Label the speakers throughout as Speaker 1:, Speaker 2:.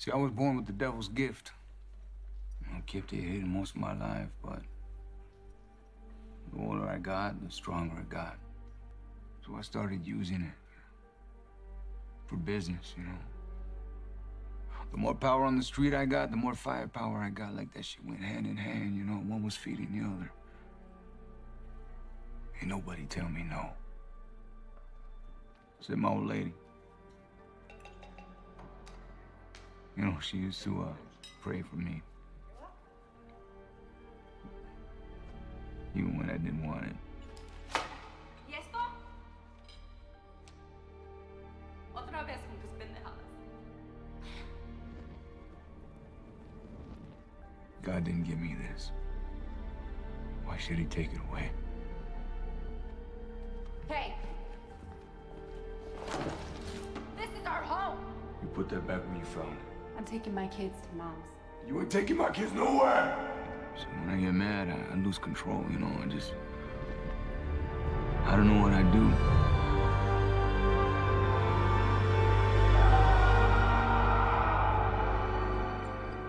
Speaker 1: See, I was born with the devil's gift. I kept it hidden most of my life, but the older I got, the stronger I got. So I started using it for business, you know. The more power on the street I got, the more firepower I got. Like that shit went hand in hand, you know. One was feeding the other. Ain't nobody tell me no. Said my old lady. You know, she used to uh, pray for me. Even when I didn't want it.
Speaker 2: ¿Y esto? Otra vez con tus pendejadas.
Speaker 1: God didn't give me this. Why should he take it away?
Speaker 2: Hey! This is our home!
Speaker 1: You put that back where you found it.
Speaker 2: I'm taking my kids to mom's.
Speaker 1: You ain't taking my kids nowhere. So when I get mad, I, I lose control, you know. I just. I don't know what I do.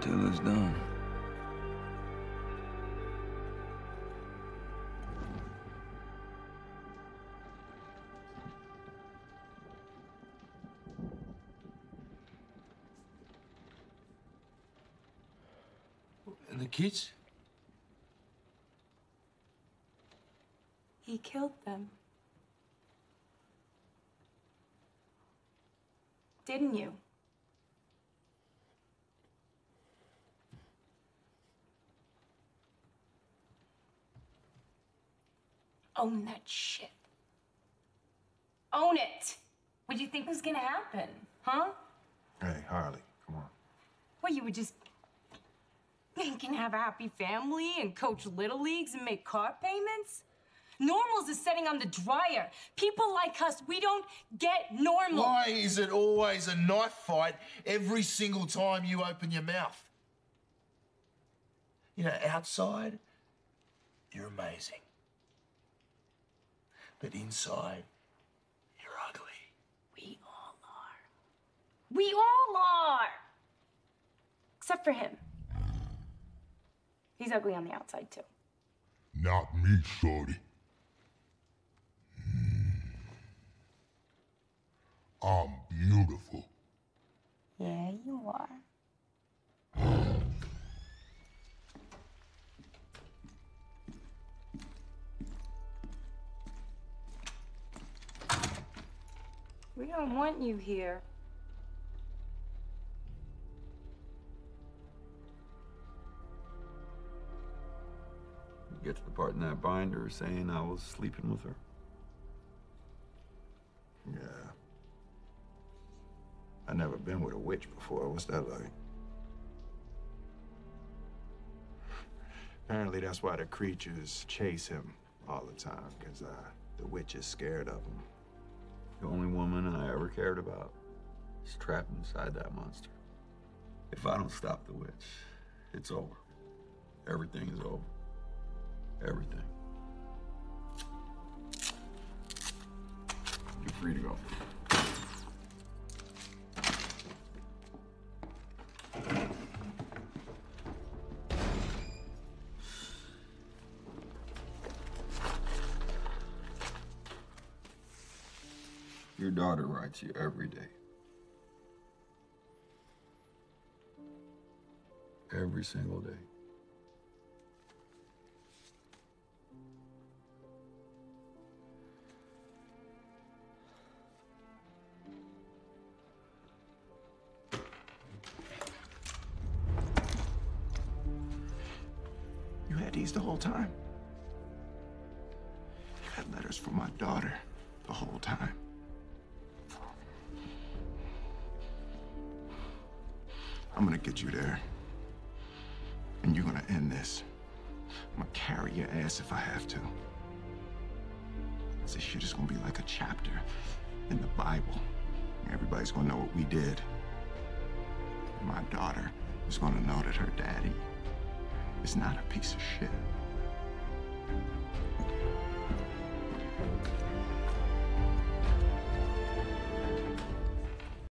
Speaker 1: Till it's done. And the kids?
Speaker 2: He killed them. Didn't you? Own that shit. Own it. What do you think was gonna happen? Huh?
Speaker 3: Hey, Harley, come on.
Speaker 2: Well, you would just and have a happy family and coach little leagues and make car payments? Normals is setting on the dryer. People like us, we don't get normal.
Speaker 3: Why is it always a knife fight every single time you open your mouth? You know, outside, you're amazing. But inside, you're ugly.
Speaker 2: We all are. We all are. Except for him. He's ugly on the outside, too.
Speaker 4: Not me, shorty. Hmm. I'm beautiful.
Speaker 2: Yeah, you are. We don't want you here.
Speaker 5: Get to the part in that binder saying I was sleeping with her.
Speaker 3: Yeah. I never been with a witch before. What's that like? Apparently, that's why the creatures chase him all the time, because uh, the witch is scared of him.
Speaker 5: The only woman I ever cared about is trapped inside that monster. If I don't stop the witch, it's over. Everything is over. Everything. You're free to go. Your daughter writes you every day. Every single day.
Speaker 3: These the whole time? You had letters from my daughter the whole time. I'm gonna get you there. And you're gonna end this. I'm gonna carry your ass if I have to. This shit is gonna be like a chapter in the Bible. Everybody's gonna know what we did. My daughter is gonna know that her daddy is not a piece of shit.